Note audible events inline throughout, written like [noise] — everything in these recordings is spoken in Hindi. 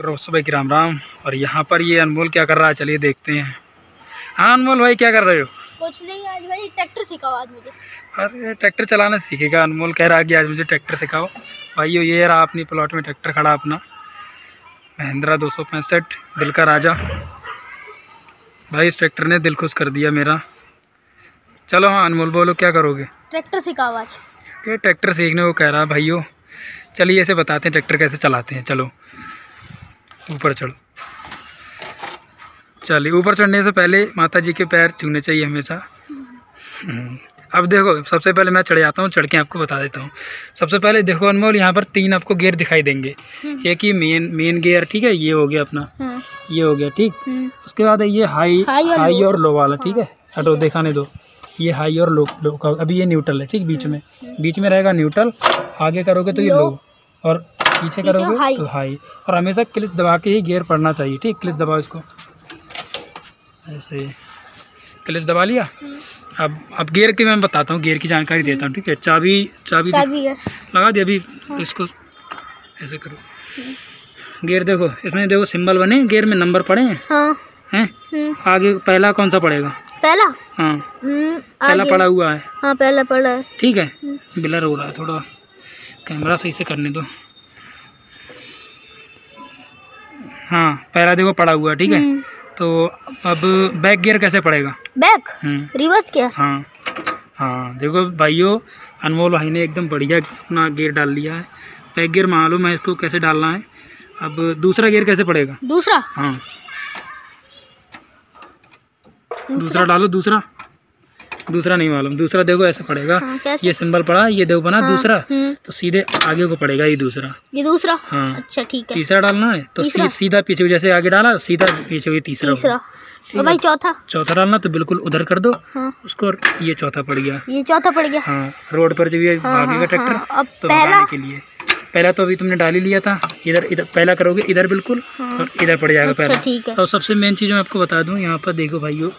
सुबह की राम राम। और यहाँ पर ये अनमोल क्या कर रहा है? चलिए देखते हैं। हाँ अनमोल भाई क्या कर रहे हो? कुछ नहीं आज भाई ट्रैक्टर सिखाओ आज मुझे। अरे ट्रैक्टर चलाना सीखेगा अनमोल। कह रहा है कि आज मुझे ट्रैक्टर सिखाओ। भाई ये रहा अपनी प्लॉट में ट्रैक्टर खड़ा अपना। महिंद्रा दो सौ पैंसठ दिल का राजा। भाई इस ट्रैक्टर ने दिल खुश कर दिया मेरा। चलो हाँ अनमोल बोलो क्या करोगे? ट्रैक्टर सिखाओ आज। ये ट्रैक्टर सीखने को कह रहा है भाइयों। चलिए ऐसे बताते हैं ट्रैक्टर कैसे चलाते हैं। चलो। ऊपर चढ़ो। चलिए ऊपर चढ़ने से पहले माता जी के पैर छूने चाहिए हमेशा। हम्म, अब देखो सबसे पहले मैं चढ़ जाता हूँ चढ़ के आपको बता देता हूँ। सबसे पहले देखो अनमोल यहाँ पर तीन आपको गियर दिखाई देंगे। हम्म। एक ही मेन मेन गियर ठीक है? ये हो गया अपना। हम्म, ये हो गया ठीक? उसके बाद है ये हाई हाई और लो। वाला ठीक है? हटो दिखाने दो। ये हाई और लो लो का अभी ये न्यूट्रल है ठीक? बीच में। बीच में रहेगा न्यूट्रल आगे करोगे तो ये। लो और पीछे करोगे तो हाई। और हमेशा क्लिच दबा के ही गियर पड़ना चाहिए ठीक? क्लिच दबाओ इसको। ऐसे। क्लिच दबा लिया? हम्म। अब अब गियर की मैं बताता हूँ गियर की जानकारी देता हूँ ठीक है? चाबी चाबी है। लगा दिया अभी इसको। ऐसे करो। गियर देखो इसमें देखो सिंबल बने गियर में नंबर पड़े हैं? हाँ। हैं? हम्म, आगे पहला कौन सा पड़ेगा? पहला? हाँ। हम्म, पहला पड़ा हुआ है। हाँ पहला पड़ा है। ठीक है? हम्म। ब्लर हो रहा है थोड़ा। कैमरा सही से करने दो। हाँ पहला देखो पड़ा हुआ ठीक है? हम्म, तो अब बैक गियर कैसे पड़ेगा? बैक? हम्म। रिवर्स क्या हाँ। हाँ देखो भाइयों अनमोल भाई ने एकदम बढ़िया अपना गियर डाल लिया है। बैक गियर मालूम है इसको कैसे डालना है। अब दूसरा गियर कैसे पड़ेगा? दूसरा? हाँ। दूसरा डालो दूसरा। दूसरा नहीं मालूम। दूसरा देखो ऐसे पड़ेगा। हाँ ये सिंबल पड़ा ये देखो बना हाँ, दूसरा। हम्म, तो सीधे आगे को पड़ेगा ये दूसरा। ये दूसरा? हाँ। अच्छा ठीक है। तीसरा डालना है तो सी, सीधा पीछे जैसे आगे डाला सीधा पीछे हुई तीसरा। तीसरा। और भाई चौथा? चौथा डालना तो बिल्कुल उधर कर दो। हाँ। उसको ये चौथा पड़ गया। ये चौथा पड़ गया? हाँ रोड पर जब ये हाँ, भागेगा हाँ, ट्रैक्टर हाँ, अब तो पहला? के लिए। पहला तो अभी तुमने डाल ही लिया था। इधर इधर पहला करोगे इधर बिल्कुल हाँ। और इधर पड़ जाएगा अच्छा पहला। ठीक है। तो सबसे मेन चीज़ मैं आपको बता दूँ यहाँ पर देखो भाइयों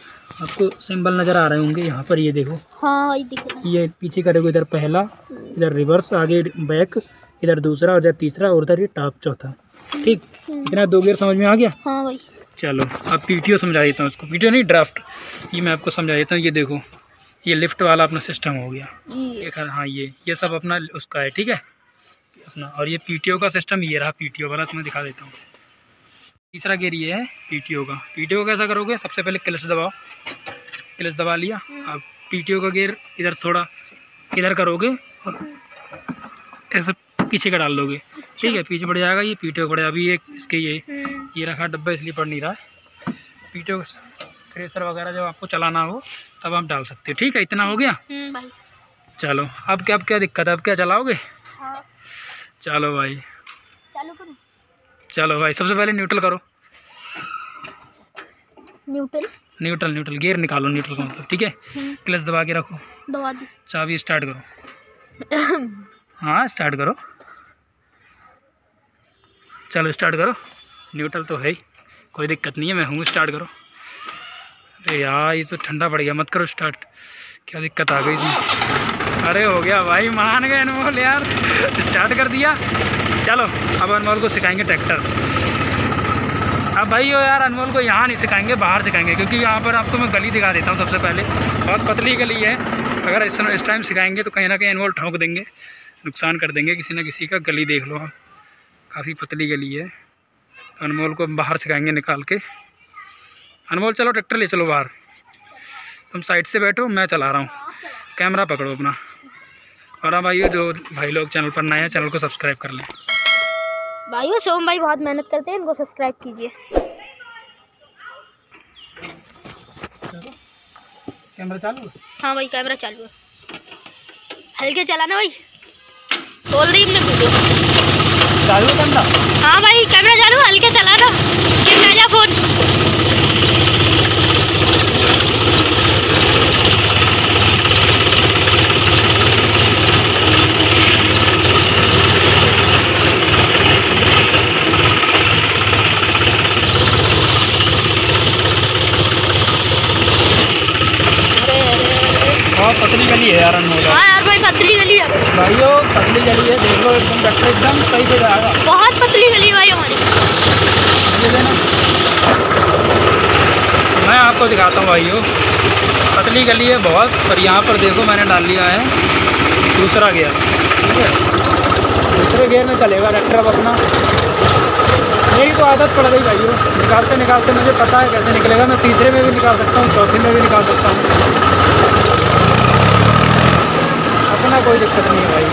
आपको सिंबल नज़र आ रहे होंगे यहाँ पर ये देखो। हाँ वही दिख रहा ये पीछे करोगे इधर पहला इधर रिवर्स आगे बैक इधर दूसरा और इधर तीसरा और उधर ये टॉप चौथा। ठीक? हम्म, इतना दो गियर समझ में आ गया? हाँ भाई चलो अब पीटीओ समझा देता हूँ उसको पीटीओ नहीं ड्राफ्ट। ये मैं आपको समझा देता हूँ ये देखो। ये लिफ्ट वाला अपना सिस्टम हो गया। एक हाँ ये ये सब अपना उसका है ठीक है? अपना और ये पीटीओ का सिस्टम ये रहा पीटीओ वाला तुम्हें दिखा देता हूँ। तीसरा गियर ये है पीटीओ का। पीटीओ कैसा करोगे? सबसे पहले क्लच दबाओ। क्लच दबा लिया। अब पीटीओ का गियर इधर थोड़ा इधर करोगे और ऐसे पीछे का डाल लोगे। ठीक है पीछे पड़ जाएगा ये पीटीओ पड़ेगा अभी ये इसके ये हम्म, ये रखा डब्बा इसलिए पड़ नहीं रहा है। पीटीओ थ्रेसर वगैरह जब आपको चलाना हो तब आप डाल सकते हो। ठीक है इतना हो गया? हम्म, चलो अब क्या अब क्या दिक्कत है? अब क्या चलाओगे? हाँ। चलो भाई। चालू भाई सबसे पहले न्यूट्रल करो। न्यूटन न्यूट्रल न्यूट्रल गियर निकालो न्यूट्रल का मतलब ठीक है? हम्म, क्लच दबा के रखो। दबा दी। चाबी स्टार्ट करो। [coughs] हाँ स्टार्ट करो। चलो स्टार्ट करो। न्यूट्रल तो है ही कोई दिक्कत नहीं है मैं हूँ स्टार्ट करो। अरे यार ये तो ठंडा पड़ गया मत करो स्टार्ट क्या दिक्कत आ गई इसमें? अरे हो गया भाई मान गए अनमोल यार। स्टार्ट कर दिया। चलो, अब अनमोल को सिखाएँगे ट्रैक्टर। अब भाई हो यार, अनमोल को यहाँ नहीं सिखाएँगे, बाहर सिखाएँगे, क्योंकि यहाँ पर आपको मैं गली दिखा देता हूँ सबसे पहले। बहुत पतली गली है। अगर इस इस टाइम सिखाएँगे तो कहीं ना कहीं अनमोल ठोंक देंगे, नुकसान कर देंगे, किसी ना किसी का गली देख लो आप। काफ़ी पतली गली है। तो अनमोल को बाहर सिखाएँगे निकाल के। अनमोल, चलो ट्रैक्टर ले चलो बाहर। तुम साइड से बैठो, मैं चला रहा हूँ। कैमरा पकड़ो अपना। और हाँ भाइयों जो भाई लोग चैनल पर नए हैं, चैनल को सब्सक्राइब कर लें। भाइयों सोम भाई बहुत मेहनत करते हैं इनको सब्सक्राइब कीजिए। कैमरा चालू है? हाँ भाई कैमरा चालू है। हल्के चलाना भाई। बोल रही हमने वीडियो। चालू कैमरा? हाँ भाई कैमरा चालू है, हल्के चलाना गिर जा फ़ोन अरे अरे अरे बहुत गली है यार भाई पतली गली है। भाइयों पतली गली है देख लो एकदम ट्रैक्टर एकदम सही से जाएगा बहुत पतली गली है भाई हमारी। मैं आपको दिखाता हूँ भाइयों। पतली गली है बहुत पर यहाँ पर देखो मैंने डाल लिया है। दूसरा गियर। ठीक है? दूसरे गियर में चलेगा ट्रैक्टर अब अपना। मेरी तो आदत पड़ गई भाइयों। निकालते निकालते मुझे पता है कैसे निकलेगा। मैं तीसरे में भी निकाल सकता हूँ चौथे में भी निकाल सकता हूँ। अपना कोई दिक्कत नहीं है भाई।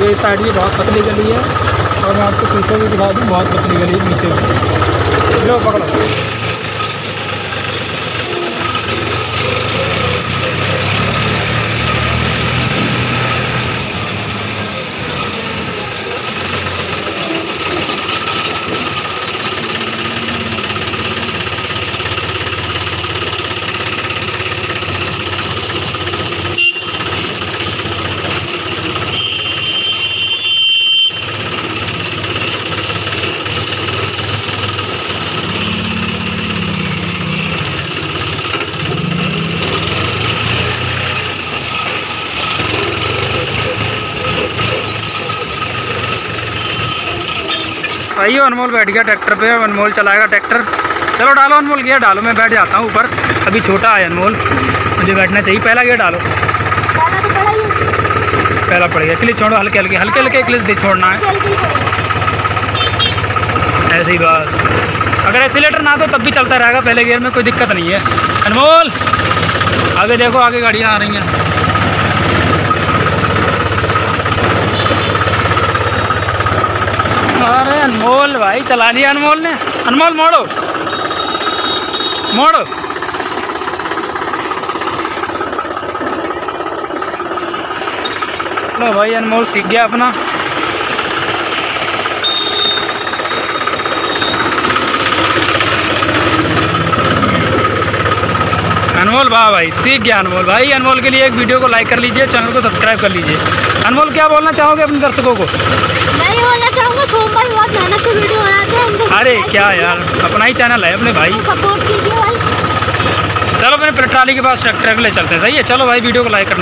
ये साइड भी बहुत पतली गली है। और मैं आपको पीछे भी दिखा दूँ, बहुत पतली गली नीचे भी। लो, पकड़ो। आइए अनमोल बैठ गया ट्रैक्टर पे। अनमोल चलाएगा ट्रैक्टर। चलो डालो अनमोल गियर डालो। मैं बैठ जाता हूँ ऊपर। अभी छोटा है अनमोल। मुझे बैठना चाहिए। पहला गियर डालो। पहला तो पड़ा गया। क्लिच छोड़ो हल्के हल्के। हल्के हल्के क्लिच दे छोड़ना है। ऐसे ही बस। अगर एक्सीटर ना तो तब भी चलता रहेगा। पहले गियर में कोई दिक्कत नहीं है। अनमोल आगे देखो आगे गाड़ियाँ आ रही हैं अरे अनमोल भाई, चला लिया अनमोल ने। अनमोल, मोड़ो। मोड़ो। लो भाई, अनमोल सीख गया अपना। अनमोल वाह भाई, सीख गया अनमोल। भाई, अनमोल के लिए एक वीडियो को लाइक कर लीजिए, चैनल को सब्सक्राइब कर लीजिए। अनमोल, क्या बोलना चाहोगे अपने दर्शकों को? बोलना चाहूँगा सोम भाई बहुत मेहनत से वीडियो बनाते हैं अरे क्या यार अपना ही चैनल है अपने भाई। सपोर्ट कीजिए भाई। चलो अपने पेट्राली के पास ट्रैक्टर ले चलते हैं। सही है चलो भाई वीडियो को लाइक करना।